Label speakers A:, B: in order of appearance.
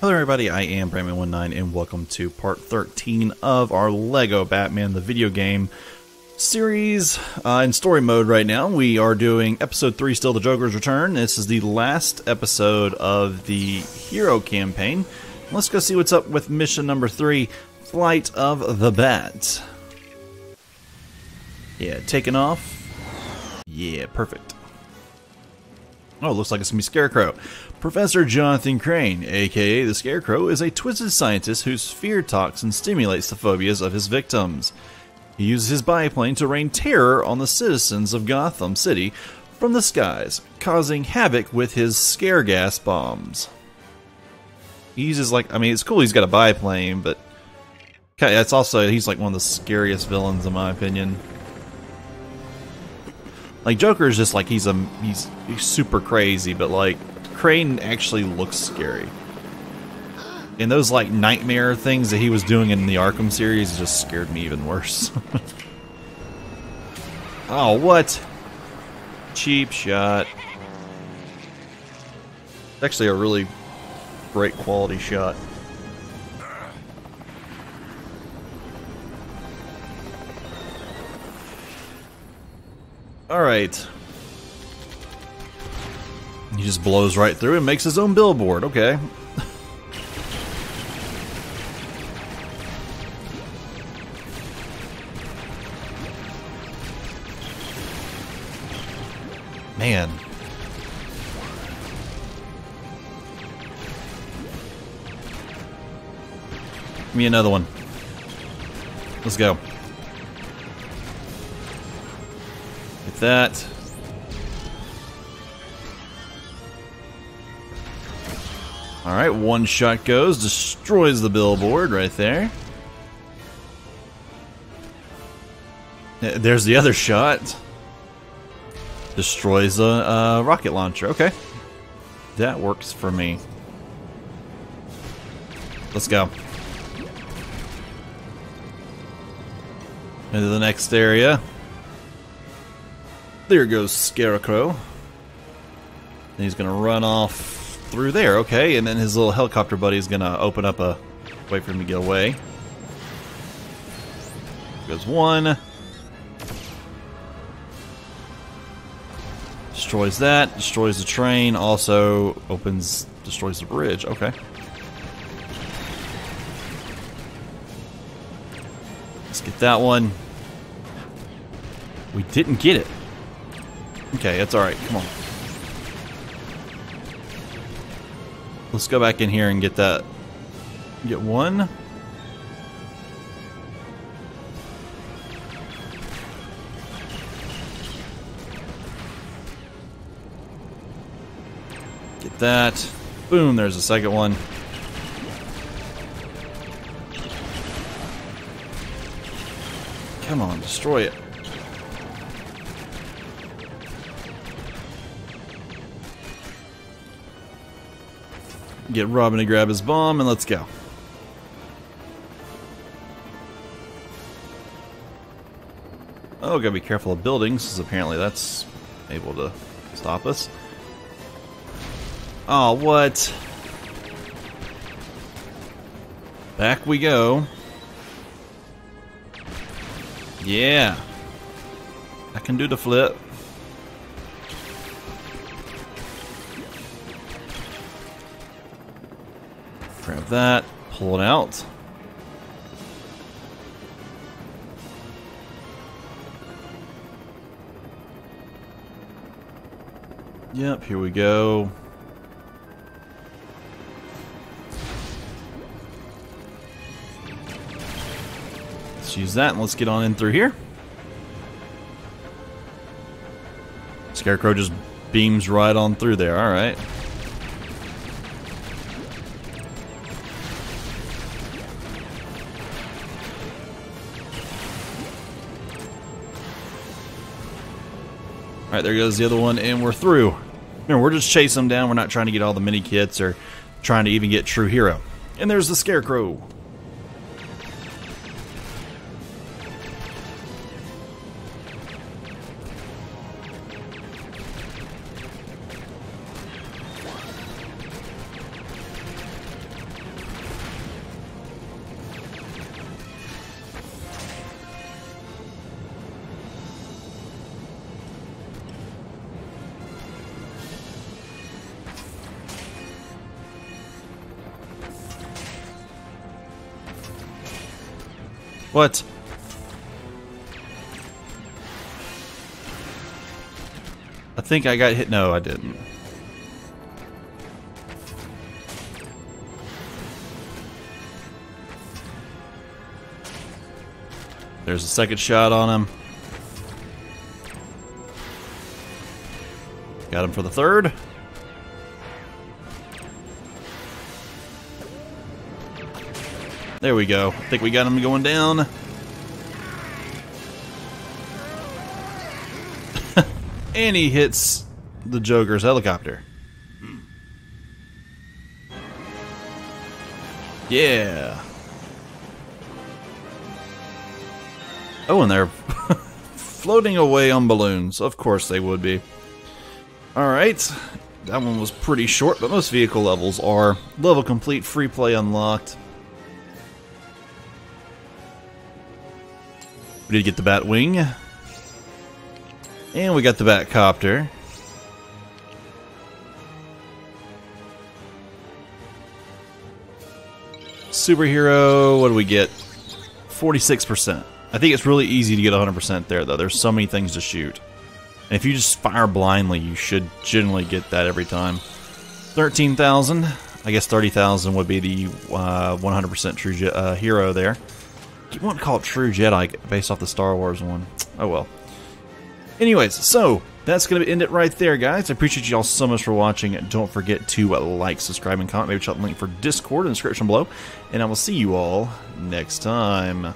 A: Hello everybody, I am Brantman19 and welcome to part 13 of our LEGO Batman the video game series uh, in story mode right now. We are doing episode 3 Still the Joker's Return. This is the last episode of the hero campaign. Let's go see what's up with mission number 3, Flight of the Bat. Yeah, taking off. Yeah, perfect. Oh, looks like it's gonna be Scarecrow. Professor Jonathan Crane, aka the Scarecrow, is a twisted scientist whose fear toxin stimulates the phobias of his victims. He uses his biplane to rain terror on the citizens of Gotham City from the skies, causing havoc with his scare gas bombs. He uses like I mean it's cool he's got a biplane, but that's also he's like one of the scariest villains in my opinion. Like Joker is just like he's a he's, he's super crazy, but like Crane actually looks scary. And those like nightmare things that he was doing in the Arkham series just scared me even worse. oh, what? Cheap shot. It's actually a really great quality shot. Alright. He just blows right through and makes his own billboard. Okay. Man. Give me another one. Let's go. That. Alright, one shot goes, destroys the billboard right there. There's the other shot. Destroys a uh, rocket launcher. Okay. That works for me. Let's go. Into the next area. There goes Scarecrow. And he's gonna run off through there, okay, and then his little helicopter buddy is gonna open up a way for him to get away. Goes one. Destroys that, destroys the train, also opens, destroys the bridge, okay. Let's get that one. We didn't get it. Okay, that's alright. Come on. Let's go back in here and get that. Get one. Get that. Boom, there's a second one. Come on, destroy it. Get Robin to grab his bomb and let's go. Oh, gotta be careful of buildings, because apparently that's able to stop us. Oh, what? Back we go. Yeah. I can do the flip. Grab that, pull it out. Yep, here we go. Let's use that and let's get on in through here. Scarecrow just beams right on through there, alright. Alright, there goes the other one, and we're through. Remember, we're just chasing them down. We're not trying to get all the mini kits or trying to even get True Hero. And there's the Scarecrow. What? I think I got hit. No, I didn't. There's a second shot on him. Got him for the third. There we go. I think we got him going down. and he hits the Joker's helicopter. Yeah. Oh, and they're floating away on balloons. Of course they would be. Alright. That one was pretty short, but most vehicle levels are. Level complete, free play unlocked. We did get the Batwing. And we got the Batcopter. Superhero, what do we get? 46%. I think it's really easy to get 100% there, though. There's so many things to shoot. And if you just fire blindly, you should generally get that every time. 13,000. I guess 30,000 would be the 100% uh, true uh, hero there. You want to call it True Jedi based off the Star Wars one. Oh well. Anyways, so that's going to end it right there, guys. I appreciate you all so much for watching. Don't forget to uh, like, subscribe, and comment. Maybe check the link for Discord in the description below. And I will see you all next time.